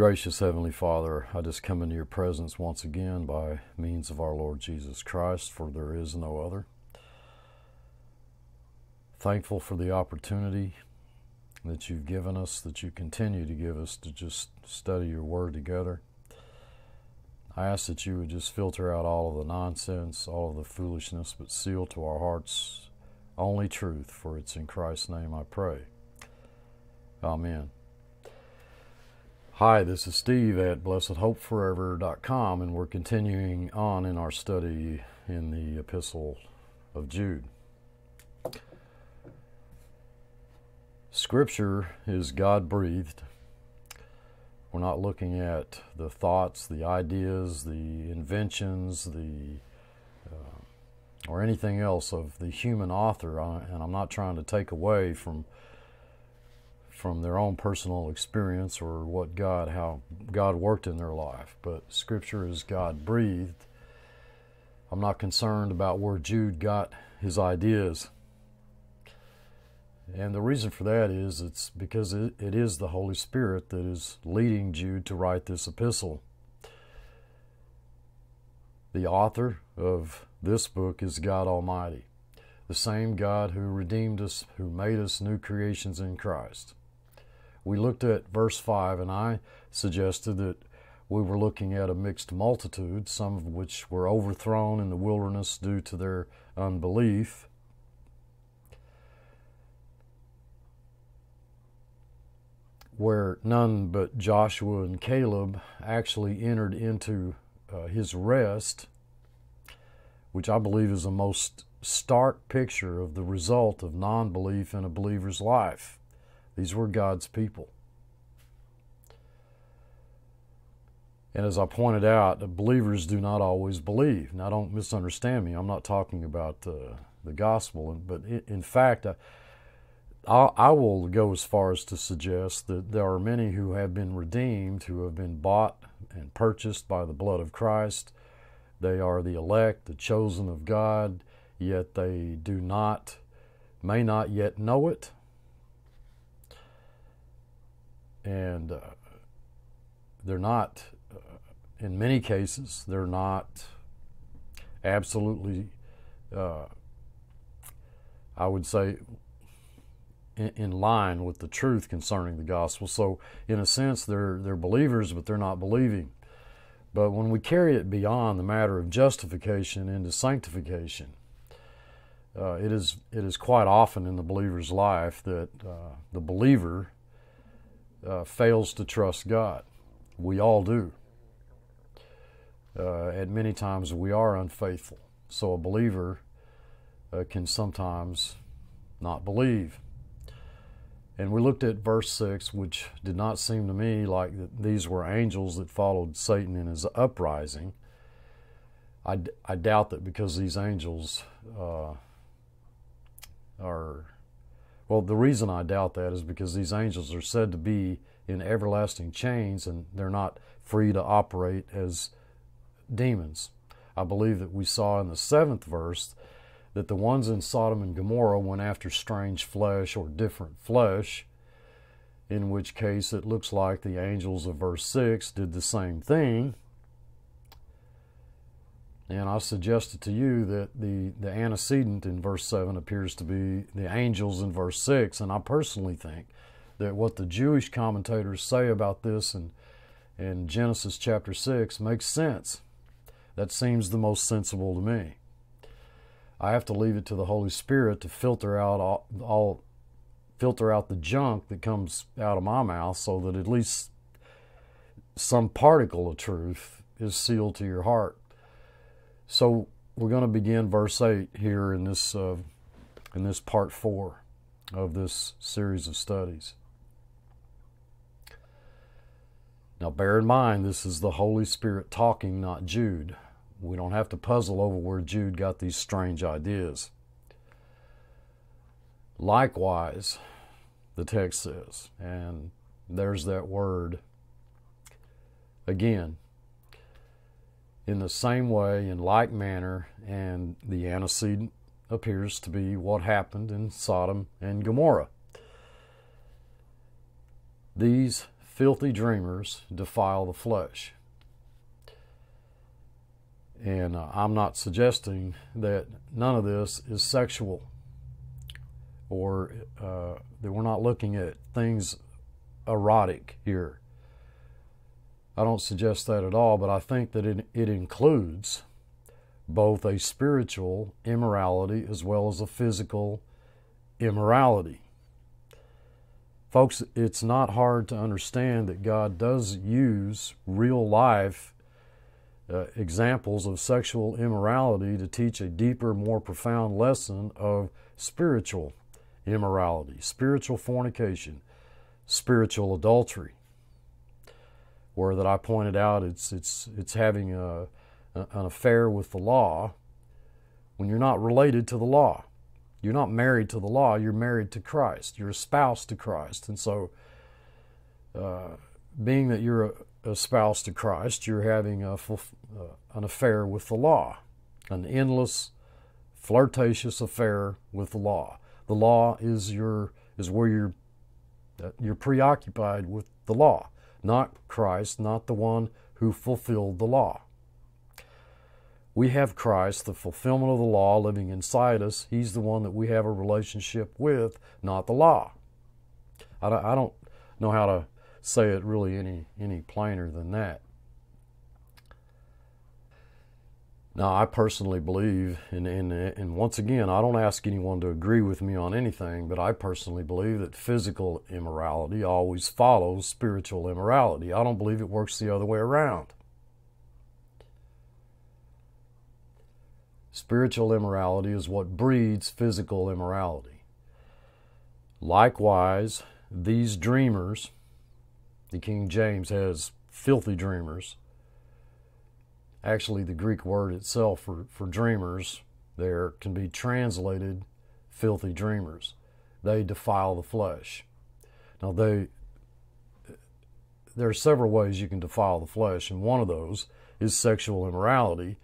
Gracious Heavenly Father, I just come into your presence once again by means of our Lord Jesus Christ, for there is no other. Thankful for the opportunity that you've given us, that you continue to give us to just study your word together. I ask that you would just filter out all of the nonsense, all of the foolishness, but seal to our hearts only truth, for it's in Christ's name I pray. Amen. Hi, this is Steve at blessedhopeforever.com, and we're continuing on in our study in the Epistle of Jude. Scripture is God breathed. We're not looking at the thoughts, the ideas, the inventions, the uh, or anything else of the human author, and I'm not trying to take away from from their own personal experience or what God, how God worked in their life. But Scripture is God breathed. I'm not concerned about where Jude got his ideas. And the reason for that is it's because it, it is the Holy Spirit that is leading Jude to write this epistle. The author of this book is God Almighty, the same God who redeemed us, who made us new creations in Christ we looked at verse 5, and I suggested that we were looking at a mixed multitude, some of which were overthrown in the wilderness due to their unbelief. Where none but Joshua and Caleb actually entered into uh, his rest, which I believe is a most stark picture of the result of non belief in a believer's life. These were God's people. And as I pointed out, believers do not always believe. Now, don't misunderstand me. I'm not talking about uh, the gospel, but in fact, I, I will go as far as to suggest that there are many who have been redeemed, who have been bought and purchased by the blood of Christ. They are the elect, the chosen of God, yet they do not, may not yet know it, and uh, they're not, uh, in many cases, they're not absolutely, uh, I would say, in, in, line with the truth concerning the gospel. So, in a sense, they're they're believers, but they're not believing. But when we carry it beyond the matter of justification into sanctification, uh, it is it is quite often in the believer's life that uh, the believer uh, fails to trust God. We all do. Uh, many times we are unfaithful. So a believer uh, can sometimes not believe. And we looked at verse 6, which did not seem to me like that these were angels that followed Satan in his uprising. I, I doubt that because these angels uh, are well, the reason I doubt that is because these angels are said to be in everlasting chains and they're not free to operate as demons. I believe that we saw in the seventh verse that the ones in Sodom and Gomorrah went after strange flesh or different flesh, in which case it looks like the angels of verse 6 did the same thing and I suggested to you that the, the antecedent in verse 7 appears to be the angels in verse 6. And I personally think that what the Jewish commentators say about this in, in Genesis chapter 6 makes sense. That seems the most sensible to me. I have to leave it to the Holy Spirit to filter out all, all filter out the junk that comes out of my mouth so that at least some particle of truth is sealed to your heart. So we're going to begin verse 8 here in this, uh, in this part 4 of this series of studies. Now, bear in mind, this is the Holy Spirit talking, not Jude. We don't have to puzzle over where Jude got these strange ideas. Likewise, the text says, and there's that word again in the same way, in like manner, and the antecedent appears to be what happened in Sodom and Gomorrah. These filthy dreamers defile the flesh. And uh, I'm not suggesting that none of this is sexual or uh, that we're not looking at things erotic here. I don't suggest that at all, but I think that it, it includes both a spiritual immorality as well as a physical immorality. Folks, it's not hard to understand that God does use real life uh, examples of sexual immorality to teach a deeper, more profound lesson of spiritual immorality, spiritual fornication, spiritual adultery. Where that I pointed out, it's it's it's having a, an affair with the law when you're not related to the law. You're not married to the law. You're married to Christ. You're a spouse to Christ, and so. Uh, being that you're a, a spouse to Christ, you're having a, uh, an affair with the law, an endless, flirtatious affair with the law. The law is your is where you're uh, you're preoccupied with the law, not Christ, not the one who fulfilled the law. We have Christ, the fulfillment of the law, living inside us. He's the one that we have a relationship with, not the law. I don't know how to say it really any any plainer than that. Now, I personally believe, and, and, and once again, I don't ask anyone to agree with me on anything, but I personally believe that physical immorality always follows spiritual immorality. I don't believe it works the other way around. Spiritual immorality is what breeds physical immorality. Likewise, these dreamers, the King James has filthy dreamers. Actually, the Greek word itself for, for dreamers there can be translated filthy dreamers. They defile the flesh. Now, they, there are several ways you can defile the flesh, and one of those is sexual immorality.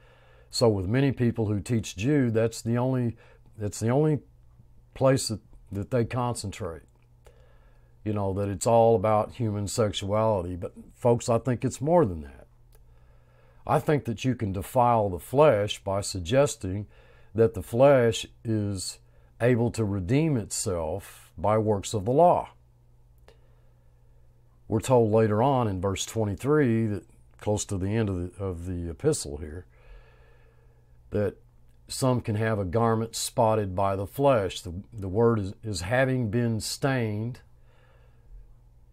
So, with many people who teach Jude, that's the only that's the only place that, that they concentrate you know, that it's all about human sexuality. But, folks, I think it's more than that. I think that you can defile the flesh by suggesting that the flesh is able to redeem itself by works of the law. We're told later on in verse 23, that close to the end of the, of the epistle here, that some can have a garment spotted by the flesh. The, the word is, is having been stained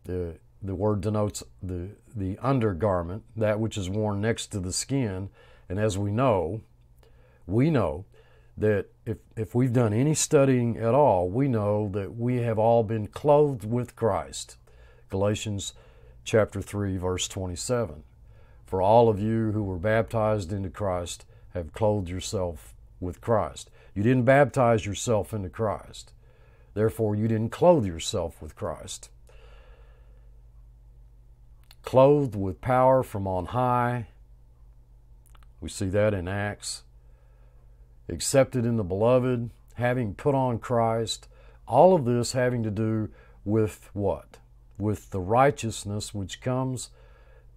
the, the word denotes the, the undergarment, that which is worn next to the skin. And as we know, we know that if, if we've done any studying at all, we know that we have all been clothed with Christ. Galatians chapter 3, verse 27. For all of you who were baptized into Christ have clothed yourself with Christ. You didn't baptize yourself into Christ. Therefore, you didn't clothe yourself with Christ clothed with power from on high. We see that in Acts. Accepted in the beloved, having put on Christ. All of this having to do with what? With the righteousness which comes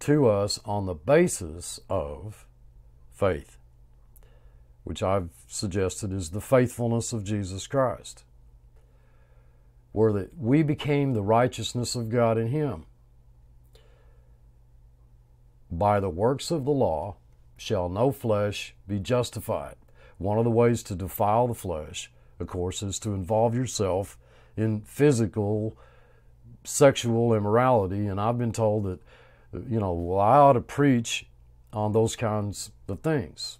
to us on the basis of faith, which I've suggested is the faithfulness of Jesus Christ, where that we became the righteousness of God in Him by the works of the law shall no flesh be justified. One of the ways to defile the flesh, of course, is to involve yourself in physical, sexual immorality. And I've been told that, you know, well, I ought to preach on those kinds of things.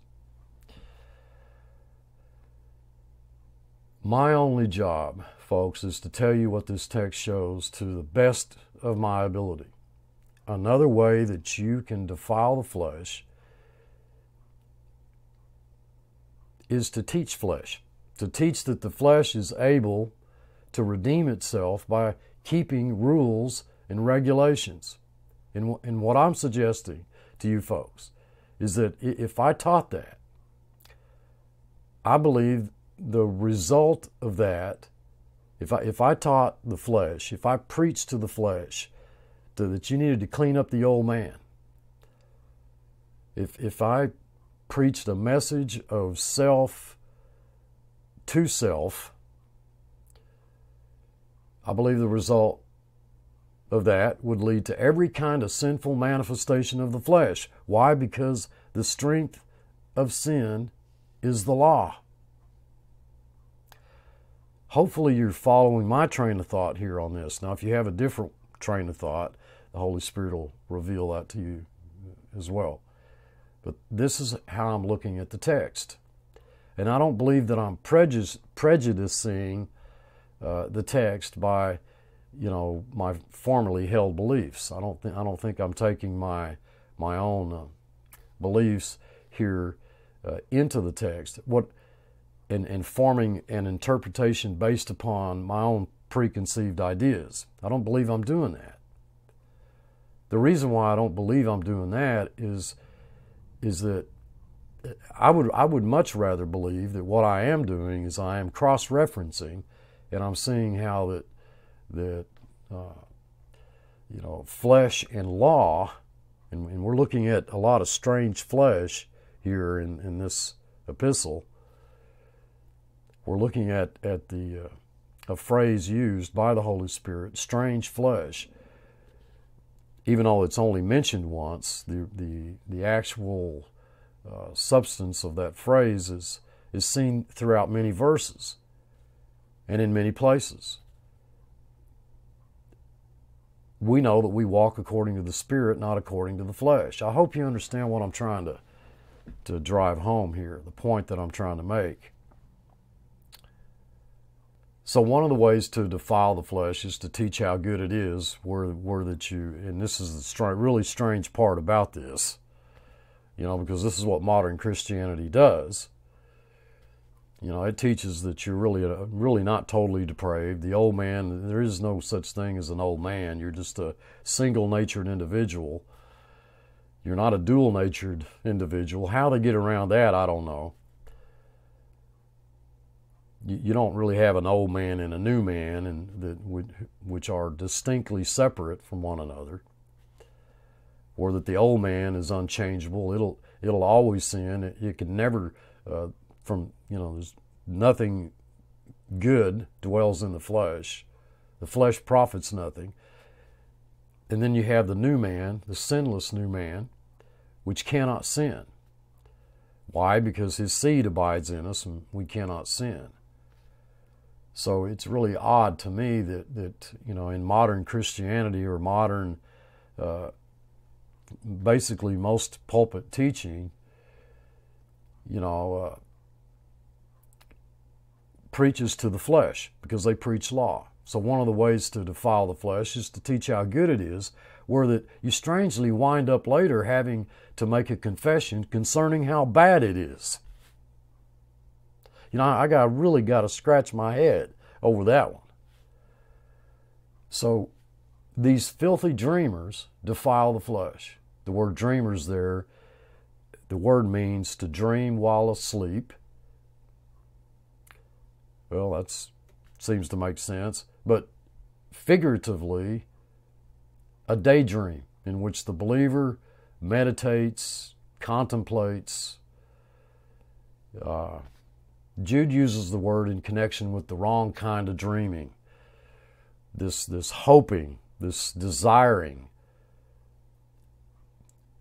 My only job, folks, is to tell you what this text shows to the best of my ability another way that you can defile the flesh is to teach flesh, to teach that the flesh is able to redeem itself by keeping rules and regulations. And, and what I'm suggesting to you folks is that if I taught that, I believe the result of that, if I, if I taught the flesh, if I preached to the flesh, that you needed to clean up the old man. If if I preached a message of self to self, I believe the result of that would lead to every kind of sinful manifestation of the flesh. Why? Because the strength of sin is the law. Hopefully, you're following my train of thought here on this. Now, if you have a different train of thought, the Holy Spirit will reveal that to you as well. But this is how I'm looking at the text. And I don't believe that I'm prejudice, prejudicing uh, the text by, you know, my formerly held beliefs. I don't, th- I don't think I'm taking my, my own uh, beliefs here uh, into the text. What, and, and forming an interpretation based upon my own preconceived ideas. I don't believe I'm doing that. The reason why I don't believe I'm doing that is, is that I would I would much rather believe that what I am doing is I am cross-referencing, and I'm seeing how that that uh, you know flesh and law, and, and, we're looking at a lot of strange flesh here in, in this epistle. We're looking at at the uh, a phrase used by the Holy Spirit, strange flesh. Even though it's only mentioned once, the the the actual uh, substance of that phrase is, is seen throughout many verses and in many places. We know that we walk according to the Spirit, not according to the flesh. I hope you understand what I'm trying to, to drive home here, the point that I'm trying to make. So one of the ways to defile the flesh is to teach how good it is, where, where that you, and this is the str- really strange part about this, you know, because this is what modern Christianity does. You know, it teaches that you're really, uh, really not totally depraved. The old man, there is no such thing as an old man. You're just a single-natured individual. You're not a dual-natured individual. How to get around that, I don't know. You, don't really have an old man and a new man, and that which are distinctly separate from one another or that the old man is unchangeable. It'll it'll always sin. It, it can never uh, from you know there's nothing good dwells in the flesh. The flesh profits nothing. And then you have the new man, the sinless new man, which cannot sin. Why? Because his seed abides in us and we cannot sin. So it's really odd to me that, that you know, in modern Christianity or modern uh, basically most pulpit teaching, you know, uh, preaches to the flesh because they preach law. So one of the ways to defile the flesh is to teach how good it is, where that you strangely wind up later having to make a confession concerning how bad it is. You know, I got really got to scratch my head over that one. So these filthy dreamers defile the flesh. The word dreamers there, the word means to dream while asleep. Well, that seems to make sense. But figuratively, a daydream in which the believer meditates, contemplates. Uh, Jude uses the word in connection with the wrong kind of dreaming. This, this hoping, this desiring.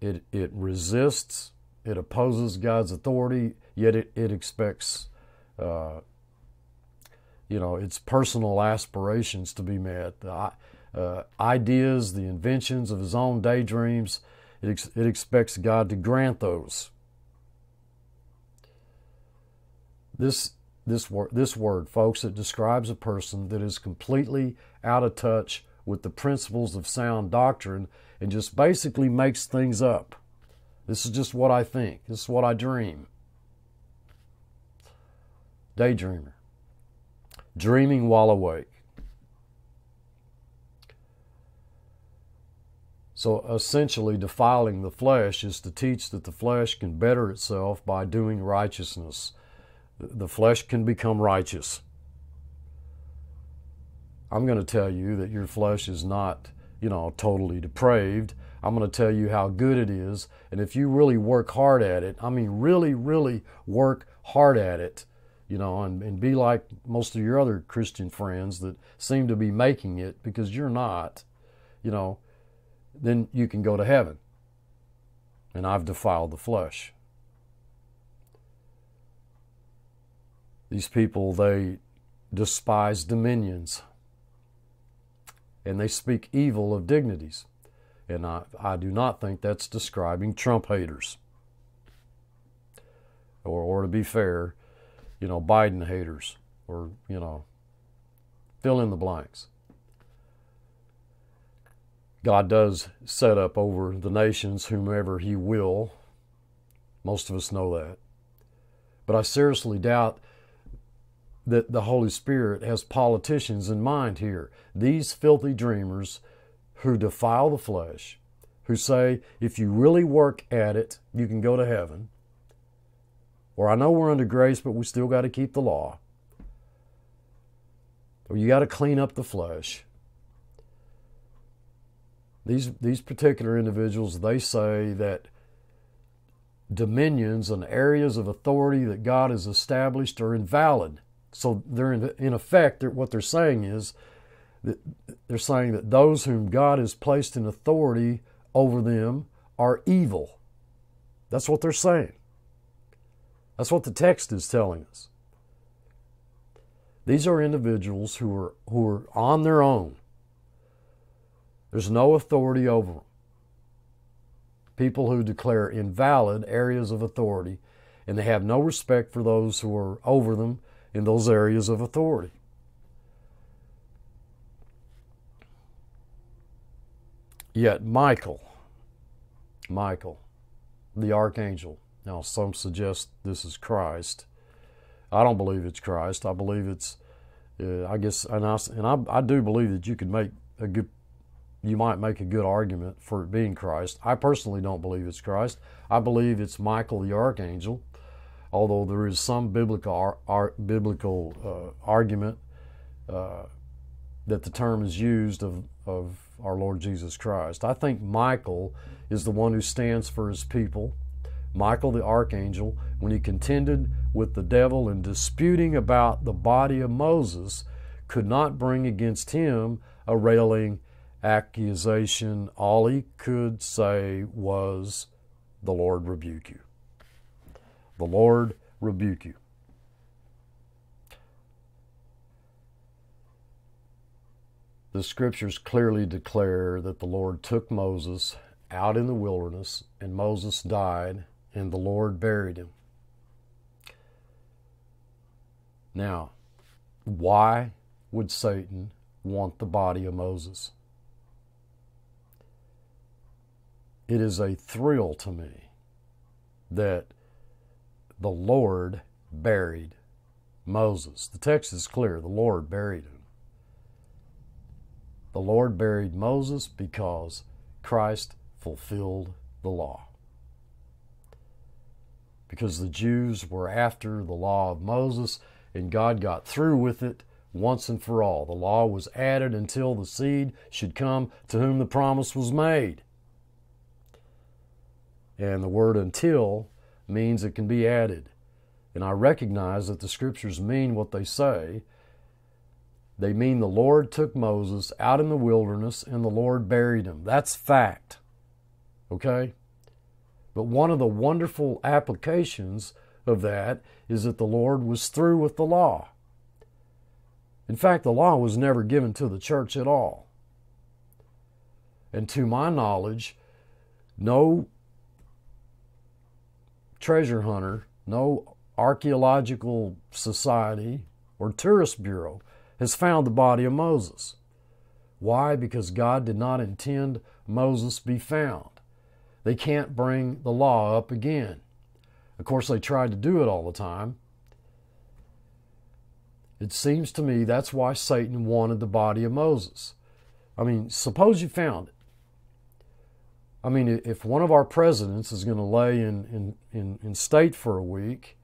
It, it resists, it opposes God's authority, yet it, it expects, uh, you know, its personal aspirations to be met. The uh, ideas, the inventions of his own daydreams, it, ex- it expects God to grant those. This this word, this word, folks, it describes a person that is completely out of touch with the principles of sound doctrine and just basically makes things up. This is just what I think. This is what I dream. Daydreamer. Dreaming while awake. So essentially, defiling the flesh is to teach that the flesh can better itself by doing righteousness. The flesh can become righteous. I'm going to tell you that your flesh is not you know, totally depraved. I'm going to tell you how good it is. And if you really work hard at it, I mean, really, really work hard at it, you know, and, and be like most of your other Christian friends that seem to be making it because you're not, you know, then you can go to heaven. And I've defiled the flesh. These people, they despise dominions and they speak evil of dignities. And I, I do not think that's describing Trump haters. Or, or to be fair, you know, Biden haters, or, you know, fill in the blanks. God does set up over the nations whomever He will. Most of us know that. But I seriously doubt that the Holy Spirit has politicians in mind here. These filthy dreamers who defile the flesh, who say, if you really work at it, you can go to heaven. Or I know we're under grace, but we still got to keep the law. Or you got to clean up the flesh. These, these particular individuals, they say that dominions and areas of authority that God has established are invalid. So they're in, in effect, they're, what they're saying is that they're saying that those whom God has placed in authority over them are evil. That's what they're saying. That's what the text is telling us. These are individuals who are, who are on their own. There's no authority over them. People who declare invalid areas of authority, and they have no respect for those who are over them in those areas of authority. Yet Michael, Michael, the archangel, now some suggest this is Christ. I don't believe it's Christ. I believe it's, uh, I guess, and I, and I, I do believe that you could make a good, you might make a good argument for it being Christ. I personally don't believe it's Christ. I believe it's Michael the archangel, although there is some biblical ar, ar, biblical uh, argument uh, that the term is used of, of our Lord Jesus Christ. I think Michael is the one who stands for his people. Michael the archangel, when he contended with the devil in disputing about the body of Moses, could not bring against him a railing accusation. All he could say was, The Lord rebuke you. The Lord rebuke you. The scriptures clearly declare that the Lord took Moses out in the wilderness, and Moses died, and the Lord buried him. Now, why would Satan want the body of Moses? It is a thrill to me that the Lord buried Moses. The text is clear the Lord buried him. The Lord buried Moses because Christ fulfilled the law. Because the Jews were after the law of Moses and God got through with it once and for all. The law was added until the seed should come to whom the promise was made. And the word until means it can be added. And I recognize that the scriptures mean what they say, they mean the Lord took Moses out in the wilderness and the Lord buried him. That's fact. Okay? But one of the wonderful applications of that is that the Lord was through with the law. In fact, the law was never given to the church at all. And to my knowledge, no treasure hunter, no archaeological society or tourist bureau has found the body of Moses. Why? Because God did not intend Moses be found. They can't bring the law up again. Of course, they tried to do it all the time. It seems to me that's why Satan wanted the body of Moses. I mean, suppose you found it. I mean, if one of our presidents is going to lay in, in, in, in state for a week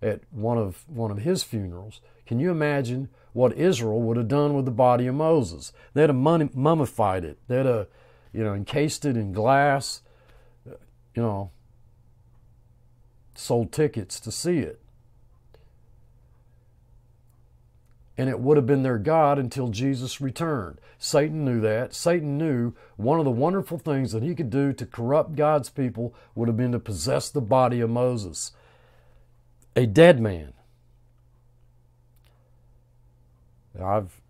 at one of, one of his funerals, Can you imagine what Israel would have done with the body of Moses? They'd have mummified it. They'd have, you know, encased it in glass. Uh, you know, sold tickets to see it. And it would have been their God until Jesus returned. Satan knew that. Satan knew one of the wonderful things that he could do to corrupt God's people would have been to possess the body of Moses, a dead man. I've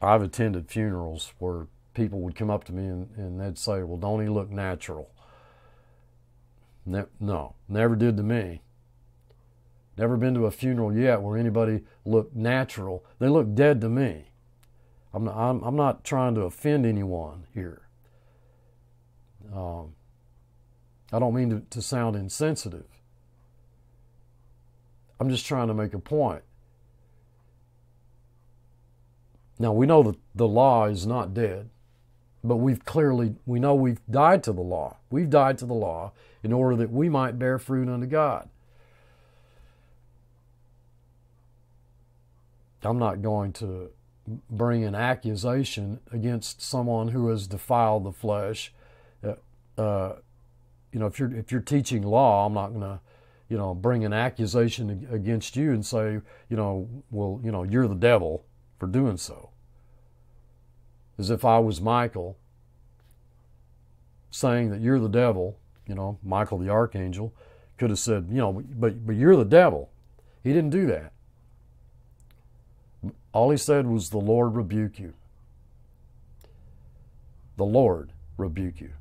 I've attended funerals where people would come up to me and, and they'd say, "Well, don't he look natural?" Ne- no, never did to me. Never been to a funeral yet where anybody looked natural. They look dead to me. I'm not, I'm, I'm not trying to offend anyone here. Um, I don't mean to, to sound insensitive. I'm just trying to make a point. Now we know that the law is not dead, but we've clearly we know we've died to the law. We've died to the law in order that we might bear fruit unto God. I'm not going to bring an accusation against someone who has defiled the flesh. Uh, uh, you know, if you're if you're teaching law, I'm not going to, you know, bring an accusation against you and say, you know, well, you know, you're the devil for doing so. As if I was Michael saying that you're the devil, you know, Michael the archangel could have said, you know, but but you're the devil. He didn't do that. All he said was, The Lord rebuke you. The Lord rebuke you.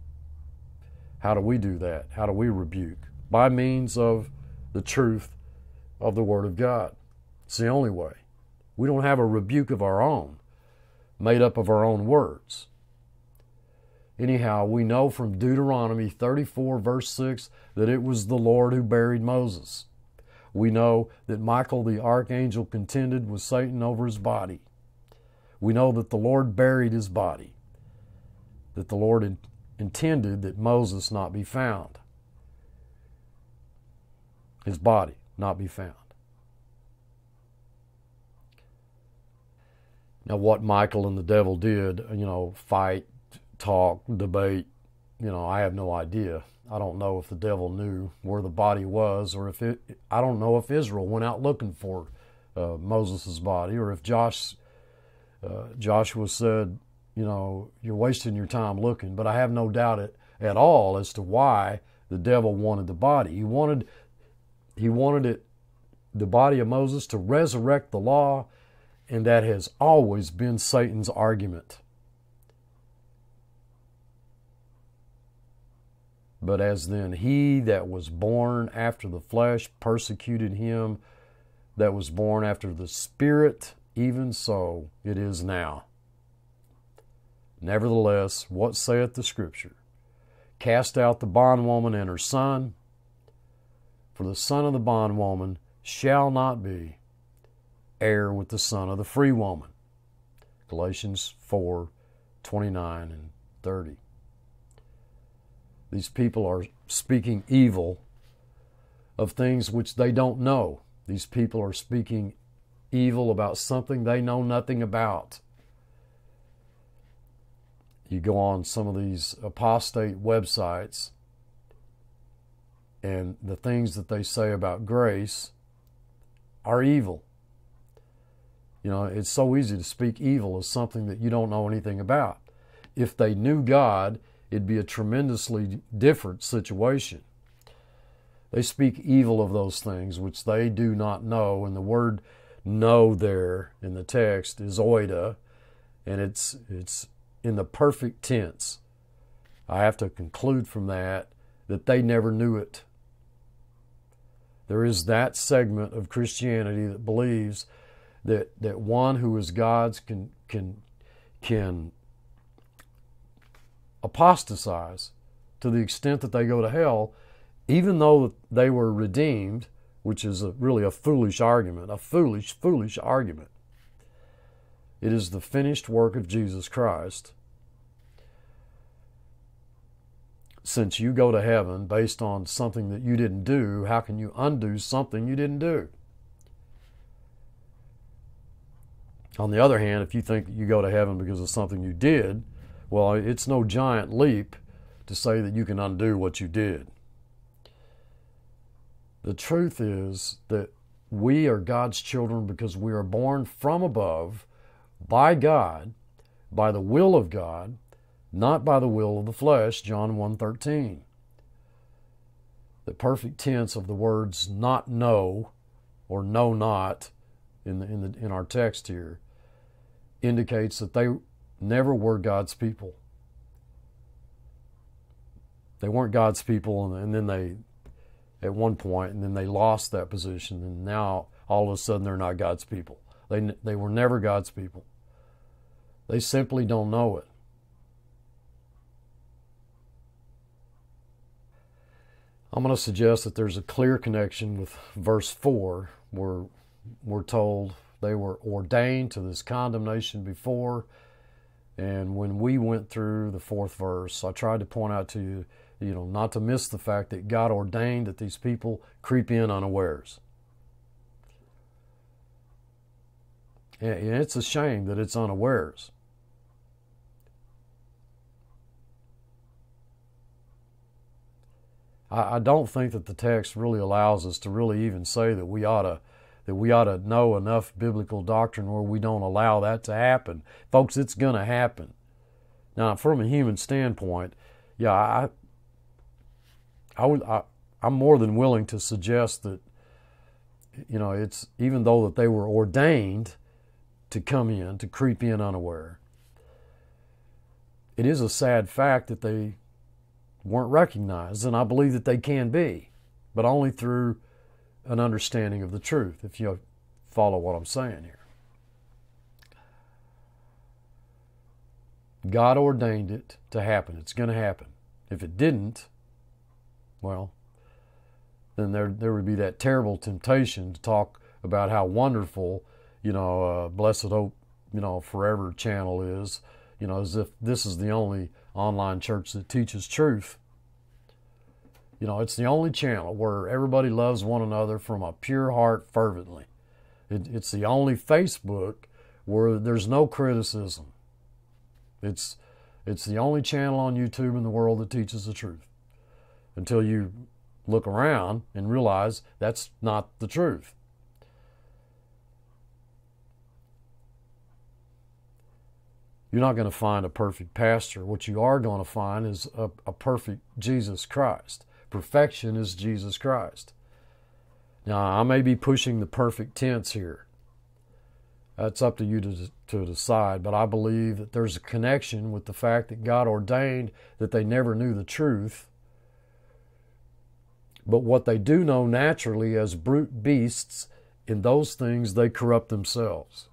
How do we do that? How do we rebuke? By means of the truth of the Word of God. It's the only way. We don't have a rebuke of our own, made up of our own words. Anyhow, we know from Deuteronomy 34, verse 6, that it was the Lord who buried Moses. We know that Michael the archangel contended with Satan over his body. We know that the Lord buried his body, that the Lord in, intended that Moses not be found, his body not be found. Now, what Michael and the devil did, you know, fight, talk, debate, you know, I have no idea. I don't know if the devil knew where the body was, or if it. I don't know if Israel went out looking for uh, Moses' body, or if Josh, uh, Joshua said, you know, you're wasting your time looking. But I have no doubt it, at all as to why the devil wanted the body. He wanted, he wanted it, the body of Moses, to resurrect the law, and that has always been Satan's argument. But as then he that was born after the flesh persecuted him that was born after the Spirit, even so it is now. Nevertheless, what saith the Scripture? Cast out the bondwoman and her son, for the son of the bondwoman shall not be heir with the son of the free woman. Galatians 4 29 and 30. These people are speaking evil of things which they don't know. These people are speaking evil about something they know nothing about. You go on some of these apostate websites, and the things that they say about grace are evil. You know, it's so easy to speak evil of something that you don't know anything about. If they knew God, it'd be a tremendously different situation. They speak evil of those things which they do not know, and the word know there in the text is oida, and it's it's in the perfect tense. I have to conclude from that that they never knew it. There is that segment of Christianity that believes that, that one who is God's can can can apostatize to the extent that they go to hell, even though they were redeemed, which is a, really a foolish argument, a foolish, foolish argument. It is the finished work of Jesus Christ. Since you go to heaven based on something that you didn't do, how can you undo something you didn't do? On the other hand, if you think you go to heaven because of something you did, well, it's no giant leap to say that you can undo what you did. The truth is that we are God's children because we are born from above by God, by the will of God, not by the will of the flesh, John 1:13. The perfect tense of the words not know or know not in the, in the in our text here indicates that they never were God's people. They weren't God's people, and, and then they, at one point, and then they lost that position, and now all of a sudden they're not God's people. They, they were never God's people. They simply don't know it. I'm going to suggest that there's a clear connection with verse 4, where we're told they were ordained to this condemnation before. And when we went through the fourth verse, I tried to point out to you, you know, not to miss the fact that God ordained that these people creep in unawares. And it's a shame that it's unawares. I, don't think that the text really allows us to really even say that we ought to that we ought to know enough biblical doctrine where we don't allow that to happen. Folks, it's going to happen. Now, from a human standpoint, yeah, I, I would, I, I'm more than willing to suggest that, you know, it's even though that they were ordained to come in, to creep in unaware, it is a sad fact that they weren't recognized, and I believe that they can be, but only through an understanding of the truth, if you follow what I'm saying here. God ordained it to happen. It's going to happen. If it didn't, well, then there there would be that terrible temptation to talk about how wonderful, you know, uh, Blessed Hope, you know, Forever channel is, you know, as if this is the only online church that teaches truth. You know, it's the only channel where everybody loves one another from a pure heart fervently. It, it's the only Facebook where there's no criticism. It's it's the only channel on YouTube in the world that teaches the truth. Until you look around and realize that's not the truth. You're not going to find a perfect pastor. What you are going to find is a, a perfect Jesus Christ. Perfection is Jesus Christ. Now, I may be pushing the perfect tense here. That's up to you to, to decide, but I believe that there's a connection with the fact that God ordained that they never knew the truth. But what they do know naturally as brute beasts, in those things they corrupt themselves.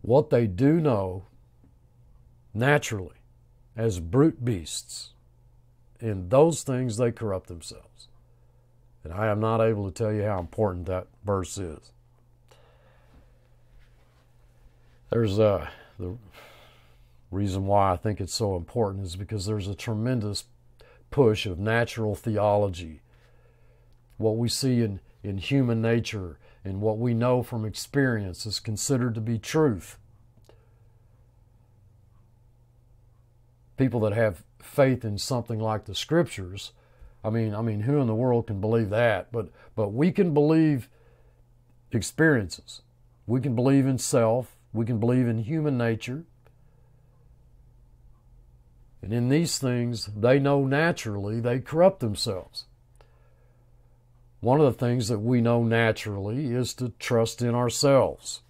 What they do know naturally as brute beasts, in those things they corrupt themselves. And I am not able to tell you how important that verse is. There's a, uh, the reason why I think it's so important is because there's a tremendous push of natural theology. What we see in, in human nature and what we know from experience is considered to be truth. People that have faith in something like the scriptures. I mean, I mean, who in the world can believe that? But but we can believe experiences. We can believe in self. We can believe in human nature. And in these things, they know naturally they corrupt themselves. One of the things that we know naturally is to trust in ourselves.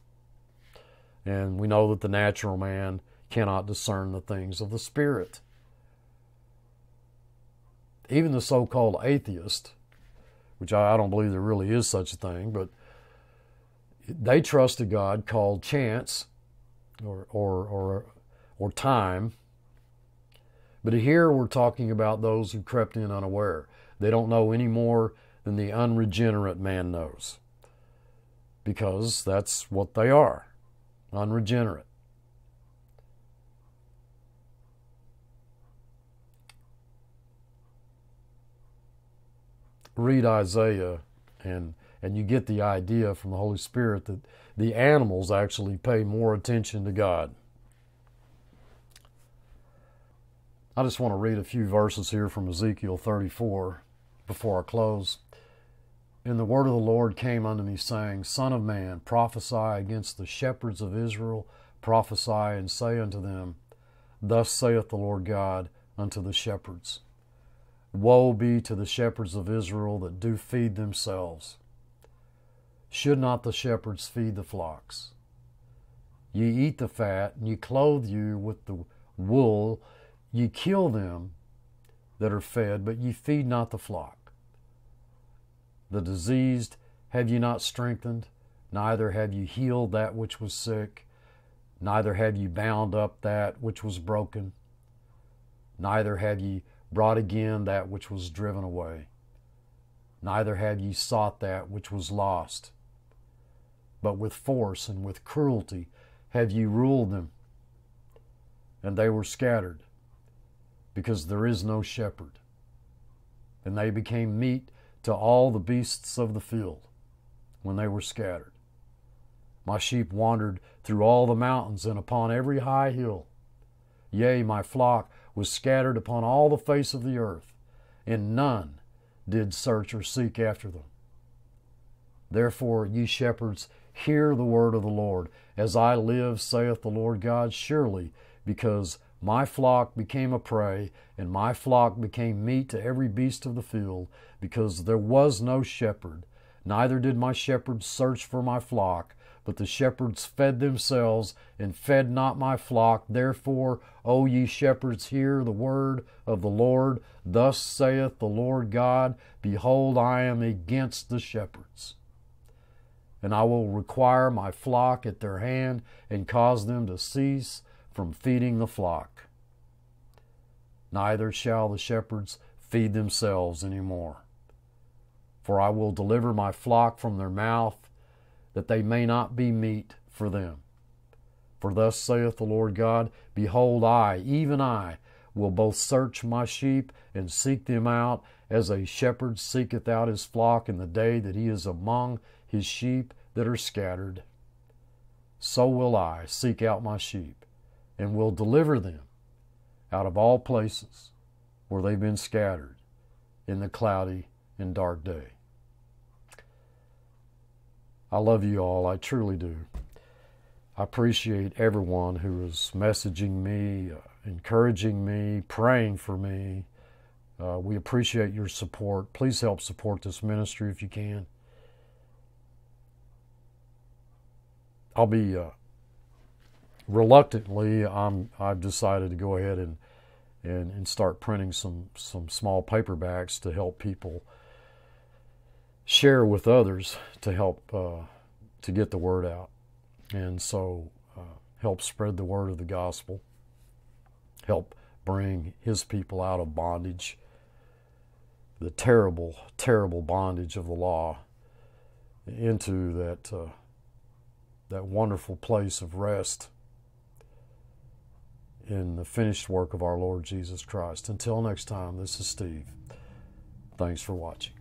And we know that the natural man cannot discern the things of the Spirit even the so called atheist, which I, I don't believe there really is such a thing, but they trust a God called chance or, or, or, or time. But here we're talking about those who crept in unaware. They don't know any more than the unregenerate man knows because that's what they are unregenerate. Read Isaiah and and you get the idea from the Holy Spirit that the animals actually pay more attention to God. I just want to read a few verses here from Ezekiel 34 before I close. And the word of the Lord came unto me, saying, Son of man, prophesy against the shepherds of Israel, prophesy and say unto them, Thus saith the Lord God unto the shepherds Woe be to the shepherds of Israel that do feed themselves. Should not the shepherds feed the flocks? Ye eat the fat, and ye clothe you with the wool, ye kill them that are fed, but ye feed not the flock. The diseased have ye not strengthened, neither have ye healed that which was sick, neither have ye bound up that which was broken, neither have ye brought again that which was driven away. Neither have ye sought that which was lost, but with force and with cruelty have ye ruled them, and they were scattered, because there is no shepherd. And they became meat to all the beasts of the field when they were scattered. My sheep wandered through all the mountains and upon every high hill. Yea, my flock was scattered upon all the face of the earth, and none did search or seek after them. Therefore, ye shepherds, hear the word of the Lord. As I live, saith the Lord God, surely, because my flock became a prey, and my flock became meat to every beast of the field, because there was no shepherd, neither did my shepherds search for my flock, but the shepherds fed themselves and fed not my flock. Therefore, O ye shepherds, hear the word of the Lord. Thus saith the Lord God Behold, I am against the shepherds. And I will require my flock at their hand and cause them to cease from feeding the flock. Neither shall the shepherds feed themselves any more. For I will deliver my flock from their mouth that they may not be meat for them. For thus saith the Lord God Behold, I, even I, will both search my sheep and seek them out, as a shepherd seeketh out his flock in the day that he is among his sheep that are scattered. So will I seek out my sheep, and will deliver them out of all places where they've been scattered in the cloudy and dark day. I love you all. I truly do. I appreciate everyone who is messaging me, uh, encouraging me, praying for me. Uh, we appreciate your support. Please help support this ministry if you can. I'll be uh, reluctantly. I'm. I've decided to go ahead and, and and start printing some some small paperbacks to help people share with others to help uh, to get the word out, and so uh, help spread the word of the gospel, help bring His people out of bondage, the terrible, terrible bondage of the law, into that uh, that wonderful place of rest in the finished work of our Lord Jesus Christ. Until next time, this is Steve. Thanks for watching.